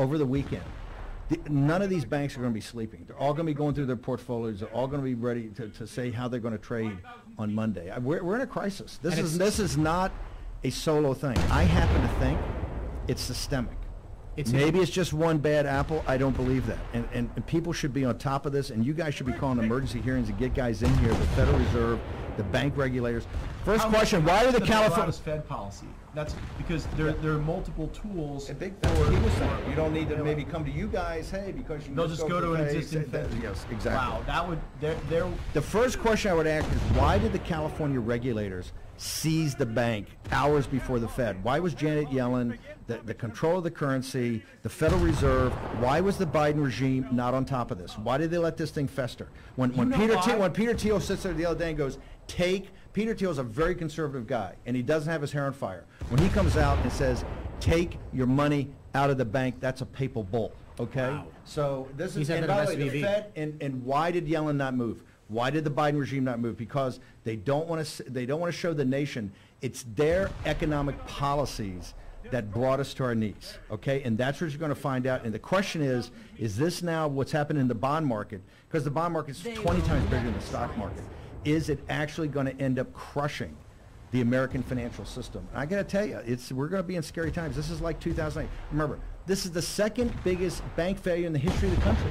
over the weekend. The, none of these banks are going to be sleeping. They're all going to be going through their portfolios. They're all going to be ready to, to say how they're going to trade on Monday. I- We're, we're in a crisis. This And is this is not a solo thing. I happen to think it's systemic. It's- Maybe it's just one bad apple. I don't believe that. And, and, and people should be on top of this. And you guys should be calling emergency hearings and get guys in here. The Federal Reserve, the bank regulators. First How question: Why are the California? is Fed policy? That's because there, there are multiple tools. I think for- that's what he was saying. You don't need to maybe come to you guys, hey, because you They'll just go to an overpay. existing Fed. Yes, exactly. Wow, that would, they're, they're, The first question I would ask is why did the California regulators seize the bank hours before the Fed? Why was Janet Yellen, the, the Comptroller of the currency, the Federal Reserve, why was the Biden regime not on top of this? Why did they let this thing fester? When, when know Peter? Thiel, when Peter Thiel sits there the other day and goes, take, Peter Thiel's a very conservative guy and he doesn't have his hair on fire. When he comes out and says, take your money out of the bank, that's a papal bull, okay? Wow. So this is, and by the way, the Fed and, and why did Yellen not move? Why did the Biden regime not move? Because they don't want to they don't want to show the nation it's their economic policies that brought us to our knees. Okay, and that's what you're going to find out. And the question is, is this now what's happening in the bond market? Because the bond market is 20 times bigger than the stock market. Is it actually going to end up crushing? the American financial system. And I got to tell you, it's we're going to be in scary times. This is like 2008. Remember, this is the second biggest bank failure in the history of the country.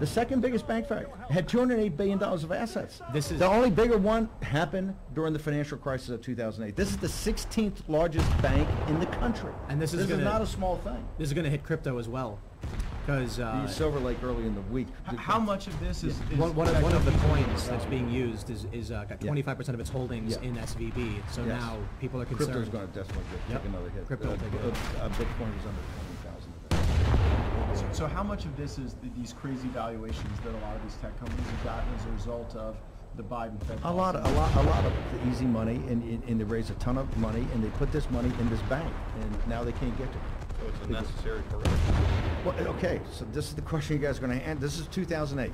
The second biggest bank failure had 208 billion dollars of assets. This is- the only bigger one happened during the financial crisis of 2008. This is the 16th largest bank in the country. And this is this gonna- is not a small thing. This is going to hit crypto as well, because uh, Silver Lake early in the week. h- how much of this is? is one, one, of, one of the coins that's being used is, is uh, got Yeah. 25% of its holdings Yeah. in SVB. So Yes. now people are concerned. Crypto's concerned. going to definitely get, Yep. take another hit. Crypto uh, will take a hit. uh, uh, Bitcoin was under 20,000 today. So, so how much of this is the, these crazy valuations that a lot of these tech companies have gotten as a result of the Biden Fed A lot, of, a lot, a lot of the easy money, and, and- and they raise a ton of money, and they put this money in this bank, and now they can't get to it. So it's a necessary correction. Well, okay, so this is the question you guys are going to answer. This is 2008.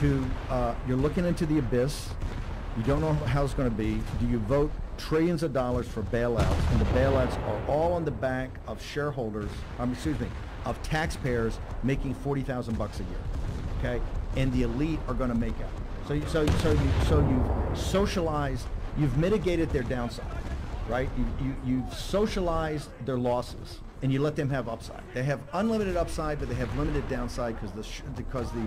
To uh, you're looking into the abyss. You don't know how it's going to be. Do you vote trillions of dollars for bailouts, and the bailouts are all on the back of shareholders? Um, excuse me, of taxpayers making 40,000 bucks a year. Okay, and the elite are going to make out. So, so, so you, so you've socialized. You've mitigated their downside right? You, you, you've socialized their losses and you let them have upside. They have unlimited upside, but they have limited downside because the because the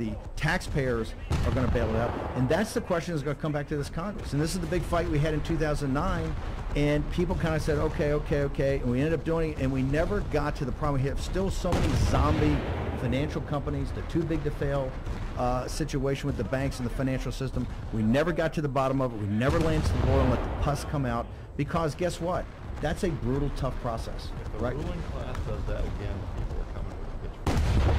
the taxpayers are going to bail it out. And that's the question that's going to come back to this Congress. And this is the big fight we had in 2009. And people kind of said, okay, okay, okay. And we ended up doing it. And we never got to the problem. We have still so many zombie financial companies. They're too big to fail uh, situation with the banks and the financial system. We never got to the bottom of it. We never landed the boil and let the pus come out because guess what? That's a brutal, tough process, If the right? ruling class does that again, people are coming with a pitchfork.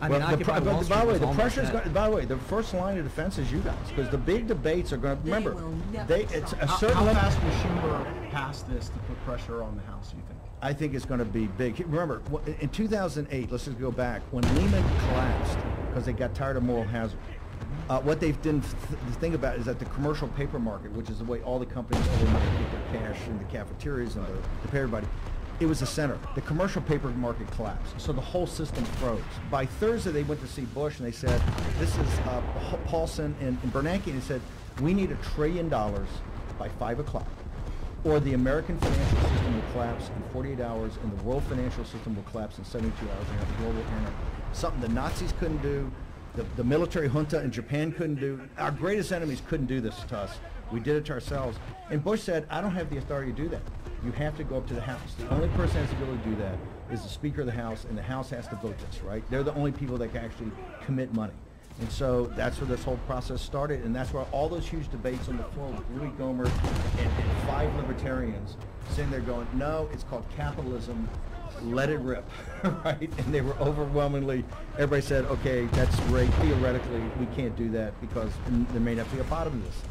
I mean, Well, the, Occupy but Wall by the way, the almost pressure's that. going. By the way, the first line of defense is you guys because the big debates are going to remember. will never They, stop. it's a How, certain. how lim- fast will Schumer pass this to put pressure on the House? You think? I think it's going to be big. Remember, in 2008, let's just go back when Lehman collapsed because they got tired of moral hazard. Uh, what they didn't th- think about is that the commercial paper market, which is the way all the companies owe get their cash in the cafeterias and the, to pay everybody, it was the center. The commercial paper market collapsed, so the whole system froze. By Thursday, they went to see Bush and they said, "This is uh, Paulson and, and Bernanke," and they said, "We need a trillion dollars by five o'clock." or the American financial system will collapse in 48 hours, and the world financial system will collapse in 72 hours. We have global anarchy. Something the Nazis couldn't do, the, the military junta in Japan couldn't do. Our greatest enemies couldn't do this to us. We did it to ourselves. And Bush said, I don't have the authority to do that. You have to go up to the House. The only person that has the ability to do that is the Speaker of the House, and the House has to vote this, right? They're the only people that can actually commit money. And so that's where this whole process started, and that's where all those huge debates on the floor with Louis Gohmert and, and five libertarians sitting there going, no, it's called capitalism, let it rip, right? And they were overwhelmingly, everybody said, okay, that's great, theoretically, we can't do that because there may not be a bottom to this.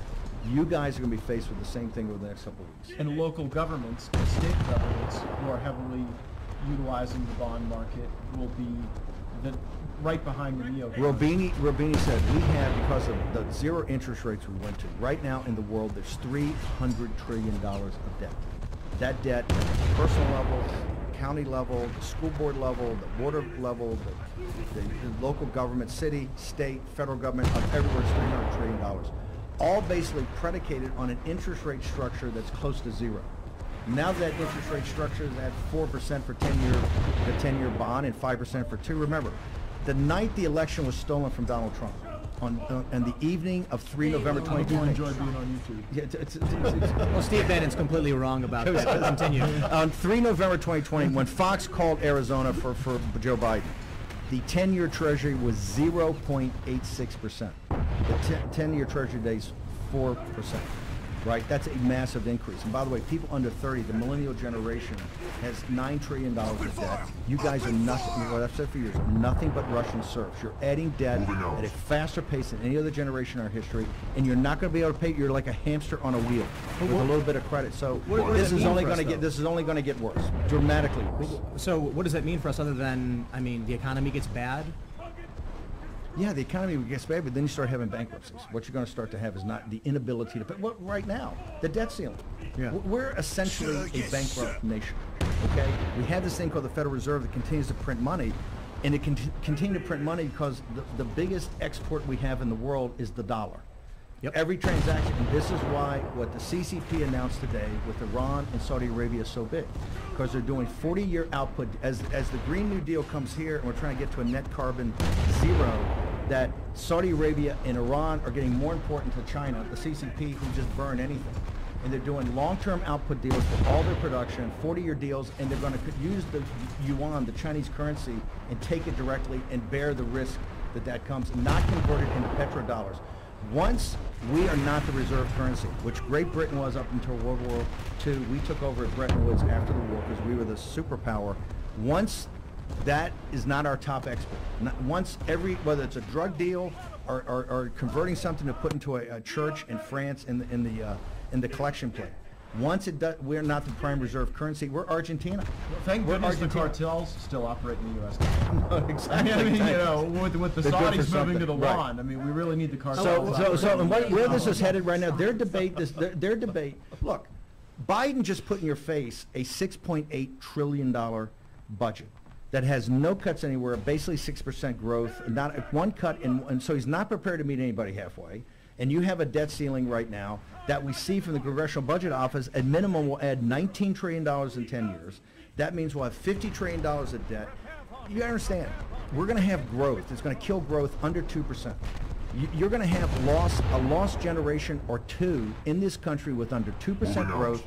You guys are going to be faced with the same thing over the next couple of weeks. And local governments, state governments who are heavily utilizing the bond market will be the right behind the neo. Roubini, Roubini said, we have, because of the zero interest rates we went to, right now in the world, there's $300 trillion of debt. That debt, at the personal level, county level, the school board level, the water level, the, the, the local government, city, state, federal government, of everywhere, it's three hundred trillion dollars. All basically predicated on an interest rate structure that's close to zero. Now that interest rate structure is at four percent for ten-year, the ten-year bond and five percent for two, remember, the night the election was stolen from Donald Trump, on, uh, on, on the evening of three November I do enjoy being on YouTube. Yeah, it's, it's, it's, it's, Well, Steve Bannon's completely wrong about that. but Continue. on 3 November 2020, when Fox called Arizona for, for Joe Biden, the 10-year Treasury was 0.86%. The 10-year Treasury days 4%. Right? That's a massive increase. And by the way, people under 30, the millennial generation, has $9 trillion of debt. You guys are nothing, what I've said for years, nothing but Russian serfs. You're adding debt at a faster pace than any other generation in our history, and you're not going to be able to pay, you're like a hamster on a wheel with a little bit of credit. So what does this that is mean only going to get, this is only going to get worse, dramatically worse. So what does that mean for us other than, I mean, the economy gets bad? Yeah, the economy gets bad, but then you start having bankruptcies. What you're going to start to have is not the inability to pay. What right now, the debt ceiling. Yeah. We're essentially a bankrupt nation. Okay, we have this thing called the Federal Reserve that continues to print money, and it can continue to print money because the, the biggest export we have in the world is the dollar. Yep. Every transaction, and this is why what the CCP announced today with Iran and Saudi Arabia is so big, because they're doing 40-year output. As as the Green New Deal comes here, and we're trying to get to a net carbon zero, that Saudi Arabia and Iran are getting more important to China, the CCP, who just burn anything. And they're doing long-term output deals for all their production, 40-year deals, and they're going to use the yuan, the Chinese currency, and take it directly and bear the risk that that comes, not convert it into petrodollars. Once we are not the reserve currency, which Great Britain was up until World War II, we took over at Bretton Woods after the war because we were the superpower. Once that is not our top export. Not, once every, whether it's a drug deal or, or, or converting something to put into a, a church in France in the, in the, uh, in the collection plate. Once it does, we're not the prime reserve currency. We're Argentina. Well, thank We're goodness the cartels still operate in the U.S. I exactly. mean, you know, with, with the They're Saudis moving to the something. Right. I mean, we really need the cartels. So, so, so, and what, where this is headed right now, their debate, this, their, their debate, look, Biden just put in your face a six point eight trillion dollar budget that has no cuts anywhere, basically six percent growth, not one cut, and, and so he's not prepared to meet anybody halfway. And you have a debt ceiling right now that we see from the Congressional Budget Office, at minimum will add nineteen trillion dollars in ten years. That means we'll have fifty trillion dollars of debt. You understand, we're gonna have growth, it's gonna kill growth under two percent. You- You're going to have lost a lost generation or two in this country with under two percent growth,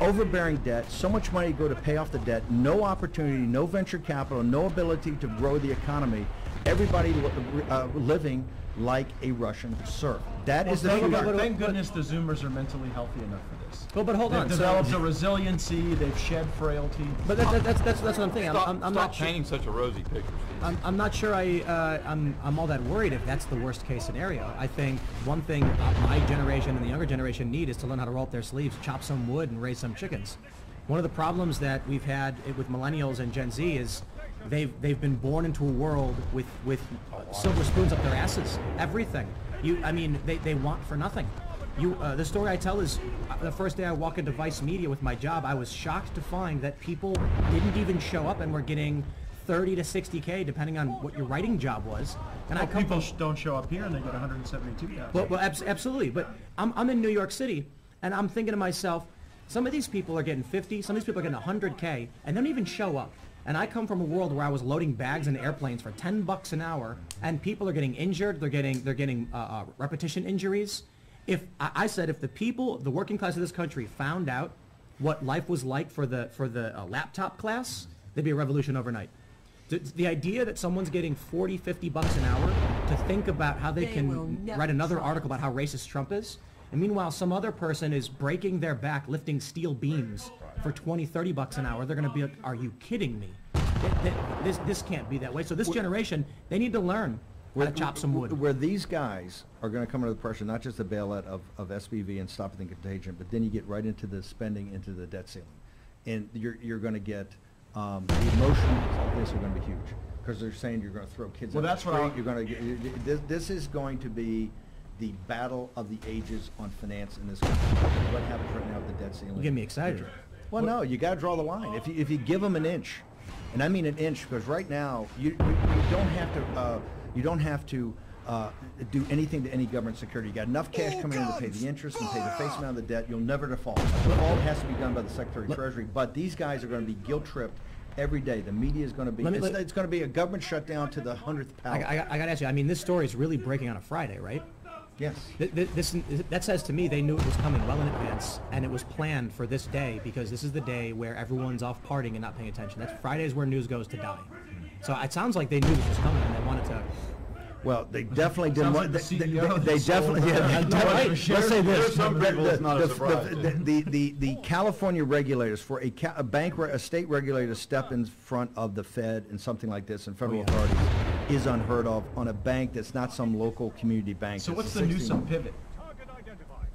overbearing debt, so much money to go to pay off the debt, no opportunity, no venture capital, no ability to grow the economy. Everybody uh, living like a Russian serf. That Well, is the thank, future. God- thank goodness the Zoomers are mentally healthy enough for this. Well, but hold They've on. so- developed a resiliency. They've shed frailty. But that, that, that's, that's, that's what I'm thinking. I'm, Stop, I'm, I'm stop not sure. painting such a rosy picture, I'm, I'm not sure I, uh, I'm, I'm all that worried if that's the worst case scenario. I think one thing uh, my generation and the younger generation need is to learn how to roll up their sleeves, chop some wood, and raise some chickens. One of the problems that we've had with millennials and Gen Z is they've, they've been born into a world with, with silver spoons up their asses. Everything. You, I mean, they, they want for nothing. You, uh, the story I tell is uh, the first day I walk into Vice Media with my job, I was shocked to find that people didn't even show up and were getting 30 to 60k depending on what your writing job was. And I come people from, don't show up here and they get 172,000. well, well abs- absolutely. But I'm, I'm in New York City, and I'm thinking to myself, some of these people are getting 50, some of these people are getting 100k, and they don't even show up. And I come from a world where I was loading bags in airplanes for 10 bucks an hour, and people are getting injured. They're getting they're getting uh, uh, repetition injuries. If I, I said if the people, the working class of this country, found out what life was like for the for the uh, laptop class, there'd be a revolution overnight. The, the idea that someone's getting 40, 50 bucks an hour to think about how they, They can write another article about how racist Trump is, and meanwhile some other person is breaking their back lifting steel beams for 20, 30 bucks an hour, they're going to be like, are you kidding me? Th- th- This, this can't be that way. So this generation, they need to learn how to chop some wood. Where these guys are going to come under the pressure, not just the bailout of, of SVB and stopping the contagion, but then you get right into the spending, into the debt ceiling. And you're, you're going to get, um, the emotions of this are going to be huge. Because they're saying you're going to throw kids Well, on the that's what I'll- you're going to, you- you- this, this is going to be the battle of the ages on finance in this country. What happens right now with the debt ceiling? You get me excited. Well, no, you gotta draw the line. If you, if you give them an inch, and I mean an inch, because right now, you, you, you don't have to, uh, you don't have to, uh, do anything to any government security. You got enough cash coming in to pay the interest and pay the face amount of the debt, you'll never default. All has to be done by the Secretary of Treasury, but these guys are gonna be guilt-tripped every day. The media is gonna be, Let me- it's, let- it's gonna be a government shutdown to the hundredth I, power. I, I gotta ask you, I mean, this story is really breaking on a Friday, right? Yes. Th- th- This, that says to me they knew it was coming well in advance, and it was planned for this day because this is the day where everyone's off partying and not paying attention. That's Fridays where news goes to die. So it sounds like they knew this was coming and they wanted to. Well, they definitely didn't want, like they, the they- CEO they that sold definitely, the- yeah, the definitely- Washington let's say this. There's some the- the- it's not a the- surprise the- to. The, the, the California regulators, for a ca, a bank, re- a state regulator to step in front of the Fed and something like this and federal oh, yeah. authorities is unheard of on a bank that's not some local community bank. So what's the 16 Newsom pivot?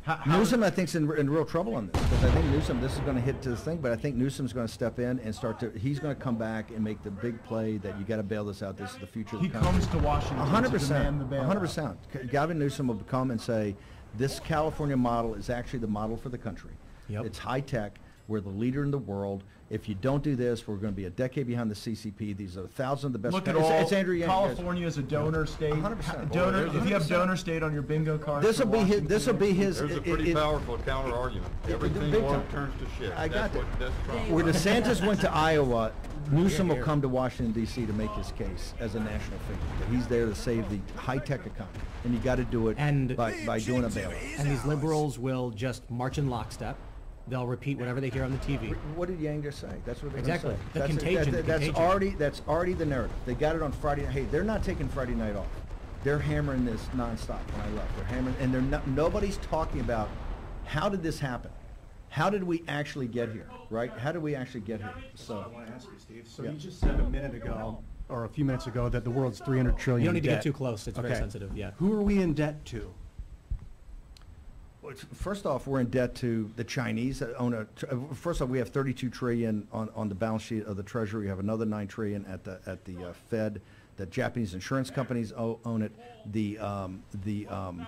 How- how- Newsom, I think's in, in real trouble on this, because I think Newsom, this is gonna hit to this thing, but I think Newsom's gonna step in and start to, he's gonna come back and make the big play that you gotta bail this out, this is the future of the He country. comes to Washington hundred to percent, demand the a hundred percent. Gavin Newsom will come and say, this California model is actually the model for the country. Yep. It's high-tech, we're the leader in the world. If you don't do this, we're gonna be a decade behind the CCP. These are a thousand of the best. Look at all, it's Andrew Yang. California is a donor state. 100%. Donor, Boy, if you have donor state on your bingo card. This'll be his, this'll be his. There's a pretty it- powerful counter argument. Everything big turns to shit. I got That's what, that's Where DeSantis went to Iowa, Newsom will come to Washington DC to make his case as a national figure. He's there to save the high-tech economy, and you gotta do it And- by, by doing a bailout. And these liberals will just march in lockstep. They'll repeat whatever they hear on the TV. What did Yang just say? That's what they're Exactly. say. The That's- contagion, that- the That's contagion. already, that's already the narrative. They got it on Friday. Hey, they're not taking Friday night off. They're hammering this nonstop when I left. They're hammering, and they're not, nobody's talking about, how did this happen? How did we actually get here, right? How did we actually get here? So. I want to ask you, Steve. So Yeah. you just said a minute ago, or a few minutes ago, that the world's 300 trillion You don't need to get too close. It's very Okay. sensitive, yeah. Who are we in debt to? First off, we're in debt to the Chinese that own a, uh, first off, we have 32 trillion on, on the balance sheet of the Treasury. We have another 9 trillion at the, at the uh, Fed. The Japanese insurance companies own it. The, um, the, um,